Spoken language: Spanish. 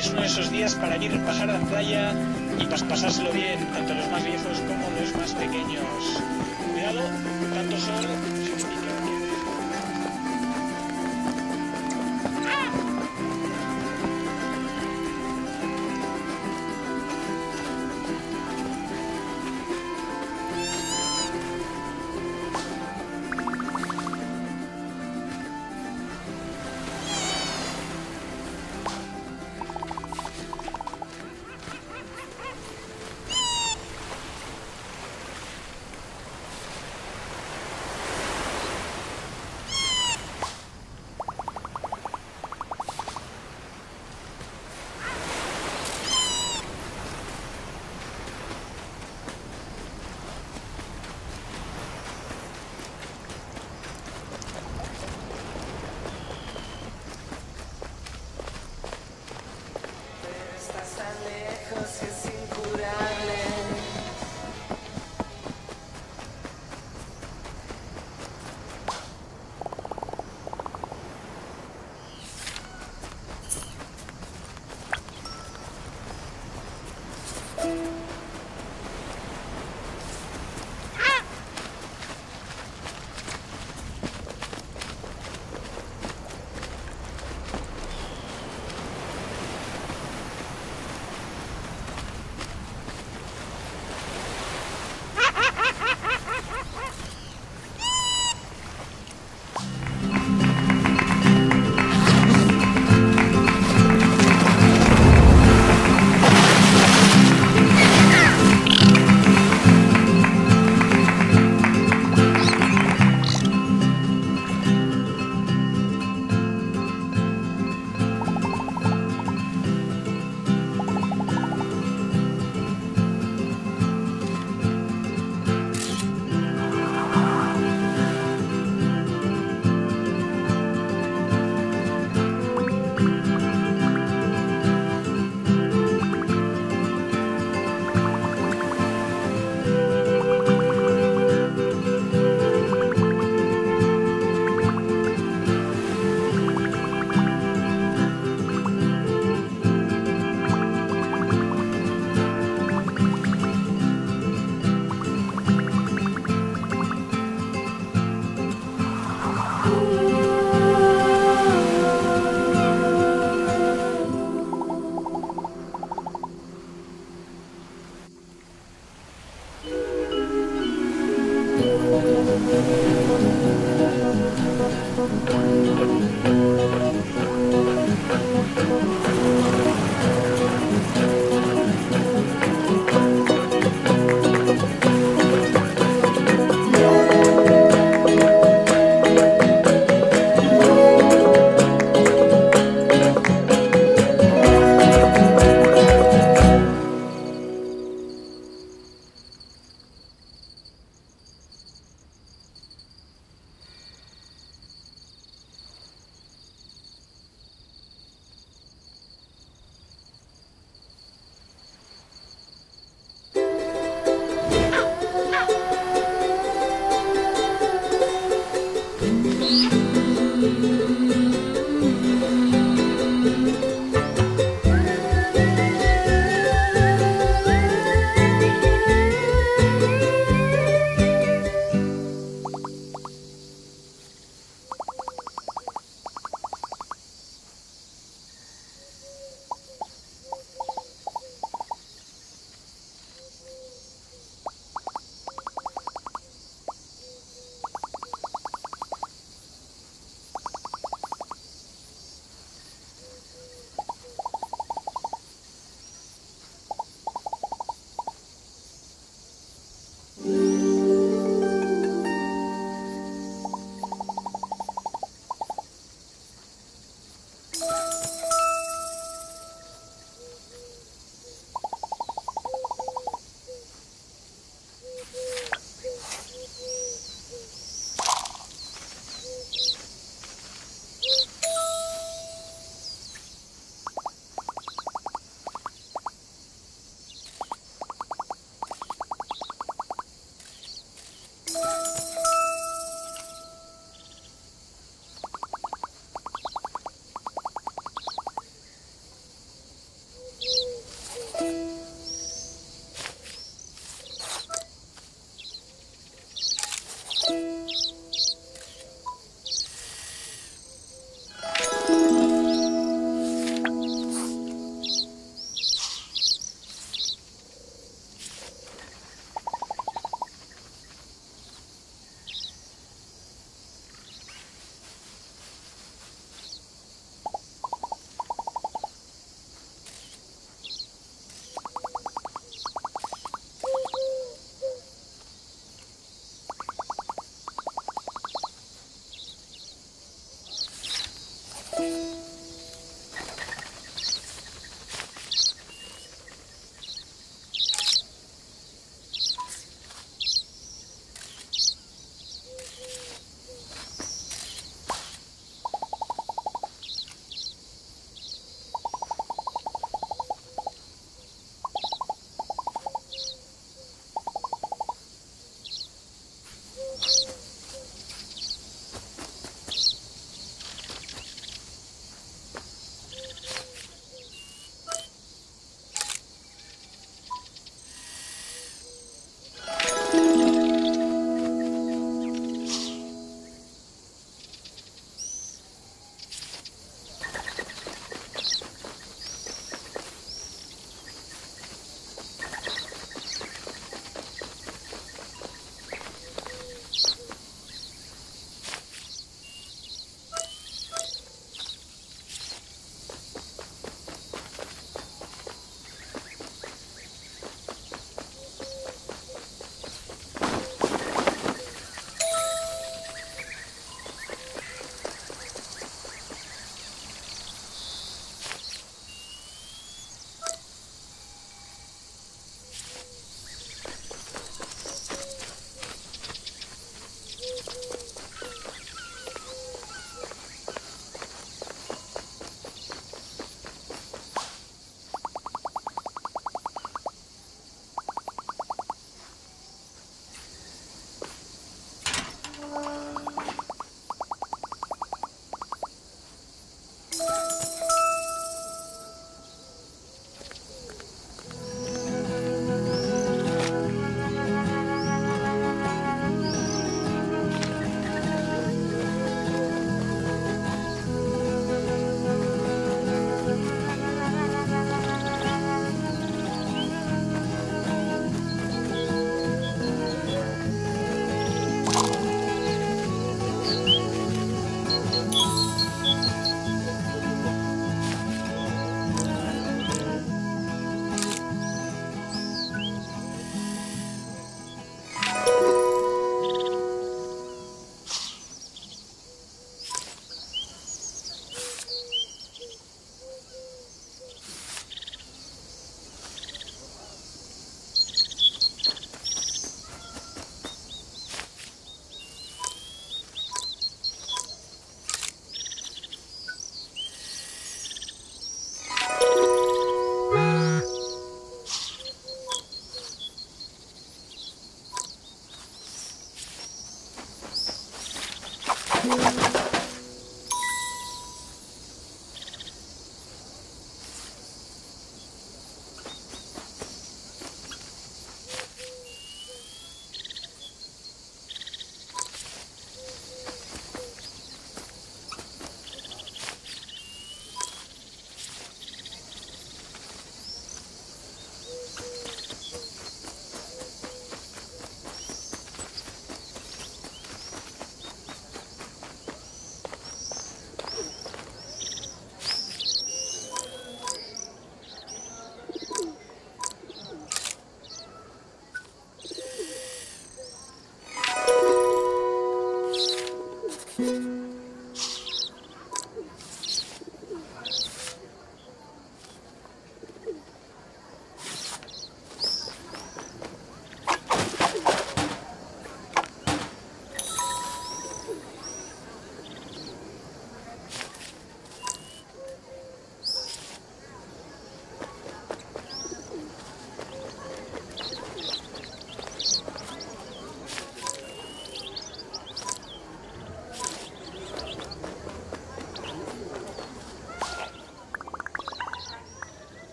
es uno de esos días para ir a pasar a la playa y pasárselo bien, tanto los más viejos como los más pequeños.